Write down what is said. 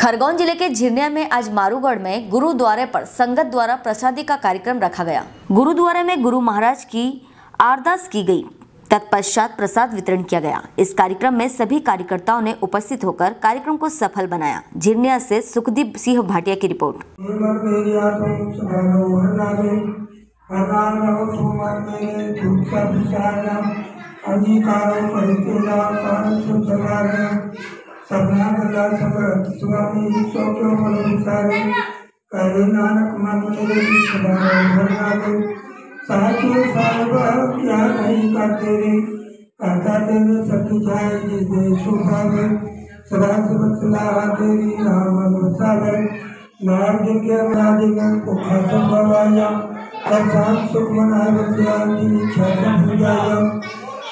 खरगोन ज़िले के झिरनिया में आज मारूगढ़ में गुरुद्वारे पर संगत द्वारा प्रसादी का कार्यक्रम रखा गया। गुरुद्वारे में गुरु महाराज की अरदास की गई। तत्पश्चात प्रसाद वितरण किया गया। इस कार्यक्रम में सभी कार्यकर्ताओं ने उपस्थित होकर कार्यक्रम को सफल बनाया। झिरनिया से सुखदीप सिंह भाटिया की रिपोर्ट। हिम्मत मेरी आँखों सदानो हरनामे हरनाम रहो सोमवार मेरे धूप का विचारना अंगीकारो परिपूर्ण पान सुचवारना सबना गला समर्थ स्वामी चौक्यो मन विचारे करे नानक मन मेरे सदानो हरनामे साथियों साहिब क्या नहीं करते रे करता तेरे सत्य जाए जिसे सुभावे सदा सुबह तेरी राम अनुसार नारद के नादिक को खत्म करवाया प्रसाद सुख मनाए